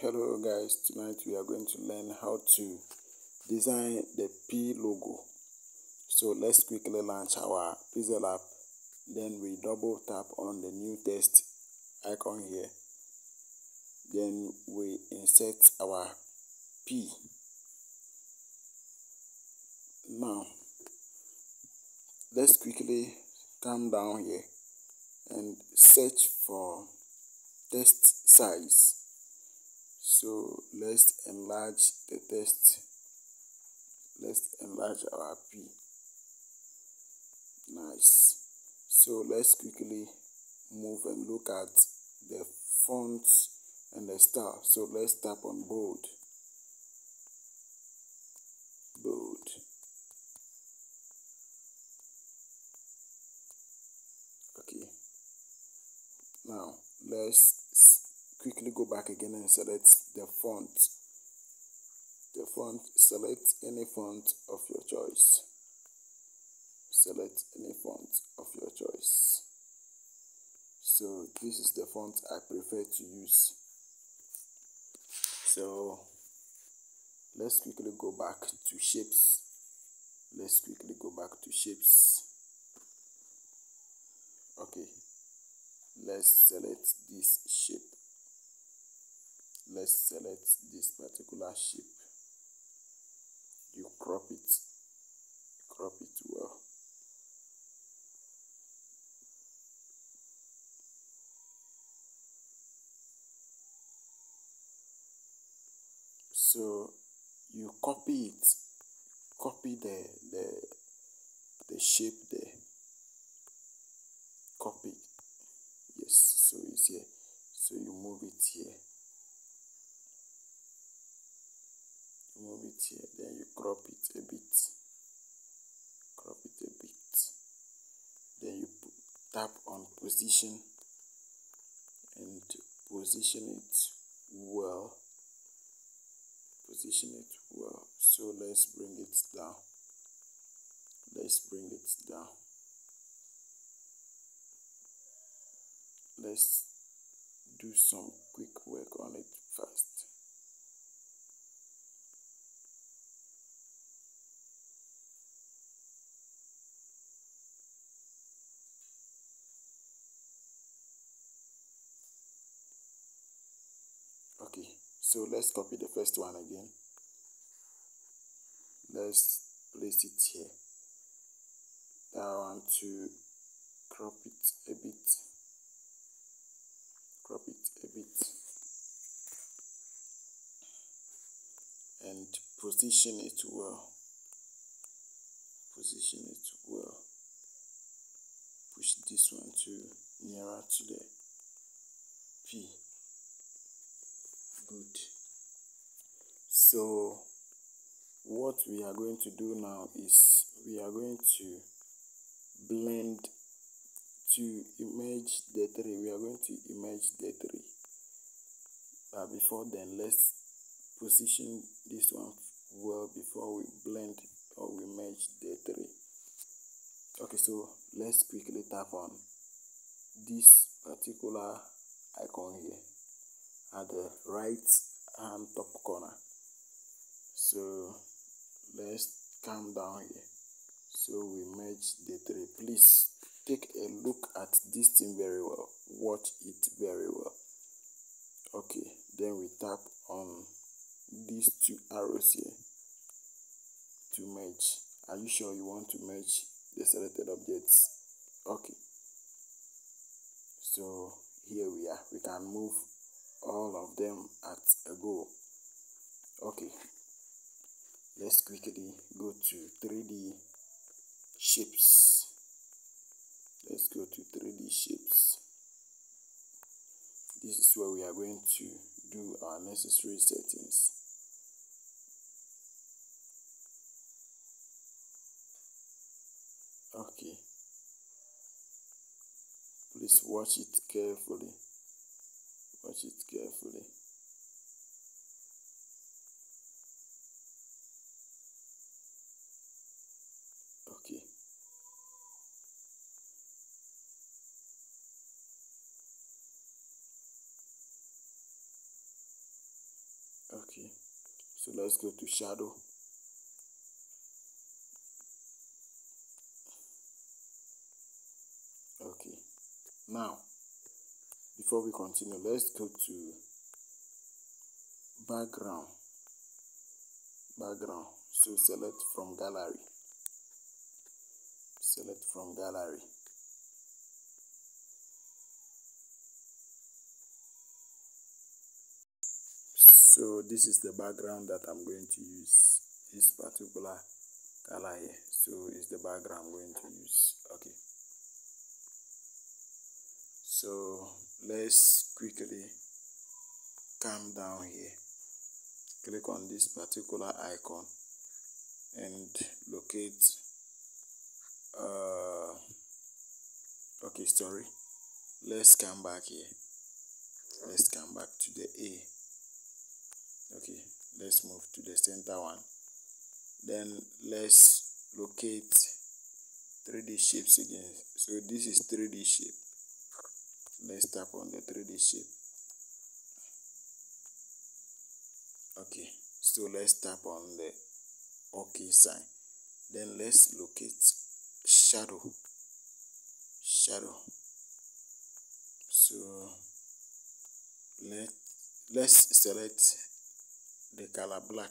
hello guys. Tonight we are going to learn how to design the p logo. So let's quickly launch our pixel app. Then we double tap on the new text icon here. Then we insert our p. Now let's quickly come down here and search for text size so let's enlarge the text let's enlarge our p. Nice. So let's quickly move and look at the fonts and the style so let's tap on bold. Bold. Okay. Now let's quickly go back again and select the font the font select any font of your choice. Select any font of your choice. So this is the font I prefer to use. So let's quickly go back to shapes. Let's quickly go back to shapes. Okay. Let's select this shape let's select this particular shape. You crop it. Crop it well. So you copy it. Copy the the the shape there. Copy yes so it's here so you move it here move it here then you crop it a bit crop it a bit then you tap on position and position it well position it well. So let's bring it down. Let's bring it down. Let's do some quick work on it first okay so let's copy the first one again. Let's place it here. Now I want to crop it a bit. Crop it a bit. And position it well. Position it well. Push this one to nearer to the P good. So what we are going to do now is we are going to blend to image the three. We are going to image the three. But before then let's position this one well before we blend or we merge the three. Okay so let's quickly tap on this particular icon here at the right hand top corner. So let's come down here. So we merge the three. Please take a look at this thing very well. Watch it very well. Okay then we tap on these two arrows here to merge. Are you sure you want to merge the selected objects? Okay. So here we are. We can move all of them at a go okay. Let's quickly go to 3d shapes. Let's go to 3d shapes. This is where we are going to do our necessary settings. Okay. Please watch it carefully watch it carefully okay so let's go to shadow. Okay now before we continue let's go to background. Background. So select from gallery. Select from gallery. So this is the background that I'm going to use. This particular color here. So it's the background I'm going to use. Okay. So let's quickly come down here. Click on this particular icon and locate uh okay sorry. Let's come back here. Let's come back to the a. Okay let's move to the center one. Then let's locate 3d shapes again. So this is 3d shape let's tap on the 3d shape. Okay so let's tap on the ok sign. Then let's locate shadow. Shadow. So let let's select the color black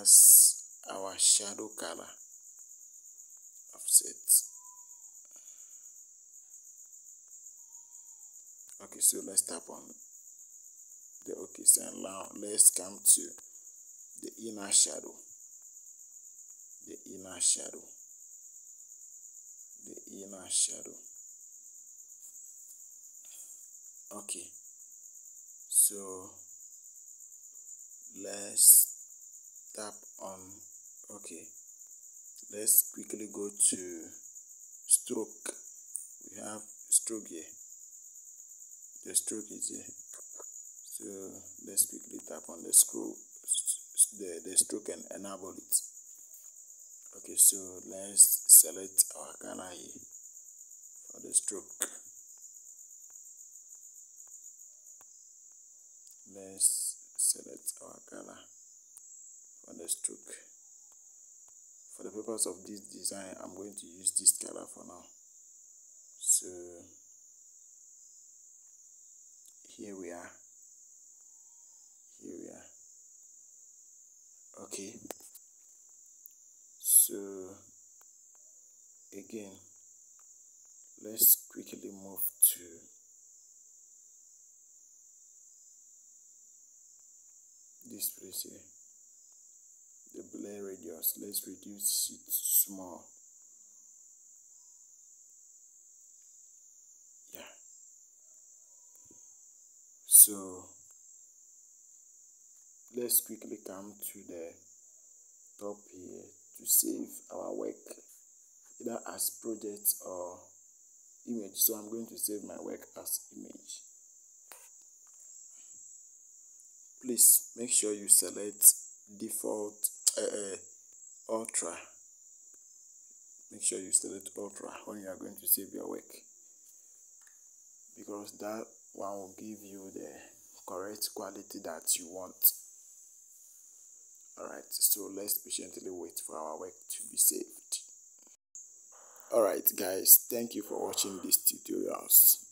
as our shadow color offset okay so let's tap on the okay sign now let's come to the inner shadow. The inner shadow. The inner shadow. Okay so let's tap on okay let's quickly go to stroke. We have stroke here the stroke is here so let's quickly tap on the screw the, the stroke and enable it. Okay so let's select our color here for the stroke. Let's select our color for the stroke. For the purpose of this design i'm going to use this color for now. So here we are. Here we are. Okay. So again let's quickly move to this place here. The blur radius. Let's reduce it small so let's quickly come to the top here to save our work either as project or image. So i'm going to save my work as image. Please make sure you select default uh, ultra. Make sure you select ultra when you are going to save your work. Because that one will give you the correct quality that you want. Alright so let's patiently wait for our work to be saved. Alright guys thank you for watching these tutorials